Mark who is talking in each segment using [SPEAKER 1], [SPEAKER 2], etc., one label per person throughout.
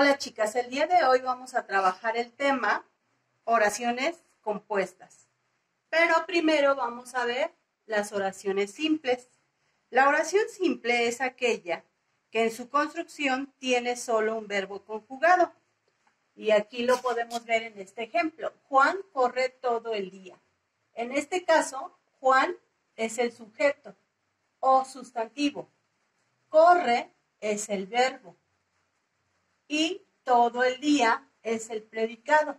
[SPEAKER 1] Hola chicas, el día de hoy vamos a trabajar el tema oraciones compuestas. Pero primero vamos a ver las oraciones simples. La oración simple es aquella que en su construcción tiene solo un verbo conjugado. Y aquí lo podemos ver en este ejemplo. Juan corre todo el día. En este caso, Juan es el sujeto o sustantivo. Corre es el verbo. Y todo el día es el predicado.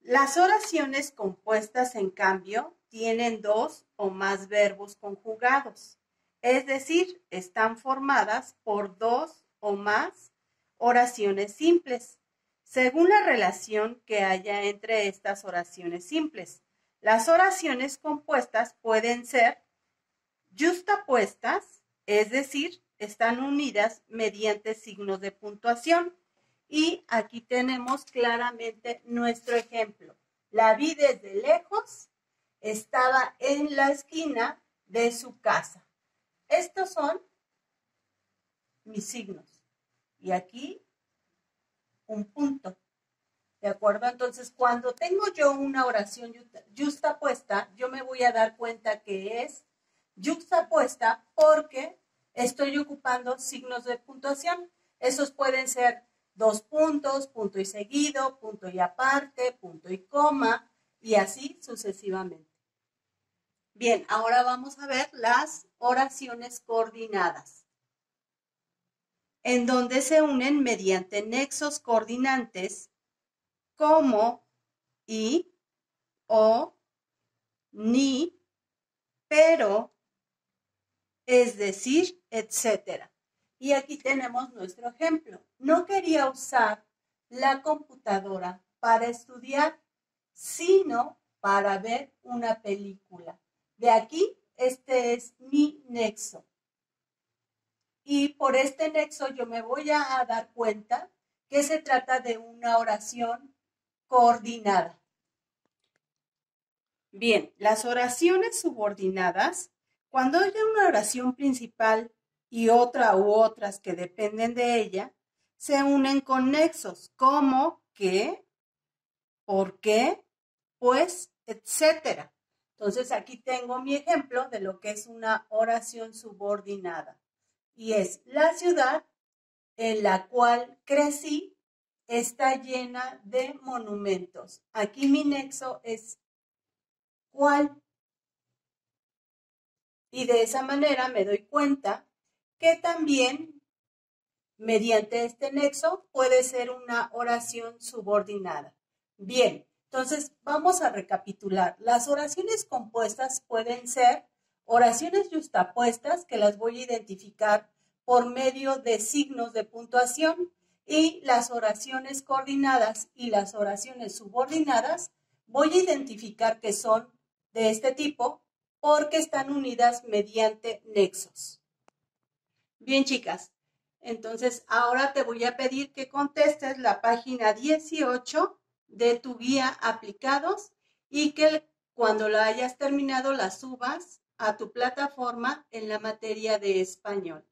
[SPEAKER 1] Las oraciones compuestas, en cambio, tienen dos o más verbos conjugados. Es decir, están formadas por dos o más oraciones simples, según la relación que haya entre estas oraciones simples. Las oraciones compuestas pueden ser justapuestas, es decir, están unidas mediante signos de puntuación. Y aquí tenemos claramente nuestro ejemplo. La vi desde lejos, estaba en la esquina de su casa. Estos son mis signos. Y aquí un punto. ¿De acuerdo? Entonces, cuando tengo yo una oración justapuesta, yo me voy a dar cuenta que es juxtapuesta porque estoy ocupando signos de puntuación. Esos pueden ser dos puntos, punto y seguido, punto y aparte, punto y coma, y así sucesivamente. Bien, ahora vamos a ver las oraciones coordinadas, en donde se unen mediante nexos coordinantes como y, o, ni, pero, es decir, etcétera. Y aquí tenemos nuestro ejemplo. No quería usar la computadora para estudiar, sino para ver una película. De aquí, este es mi nexo. Y por este nexo yo me voy a dar cuenta que se trata de una oración coordinada. Bien, las oraciones subordinadas, cuando hay una oración principal y otra u otras que dependen de ella, se unen con nexos como que, por qué, pues, etcétera. Entonces aquí tengo mi ejemplo de lo que es una oración subordinada. Y es la ciudad en la cual crecí está llena de monumentos. Aquí mi nexo es cuál. Y de esa manera me doy cuenta que también mediante este nexo puede ser una oración subordinada. Bien, entonces vamos a recapitular. Las oraciones compuestas pueden ser oraciones justapuestas que las voy a identificar por medio de signos de puntuación y las oraciones coordinadas y las oraciones subordinadas voy a identificar que son de este tipo porque están unidas mediante nexos. Bien, chicas, entonces ahora te voy a pedir que contestes la página 18 de tu guía aplicados y que cuando la hayas terminado la subas a tu plataforma en la materia de español.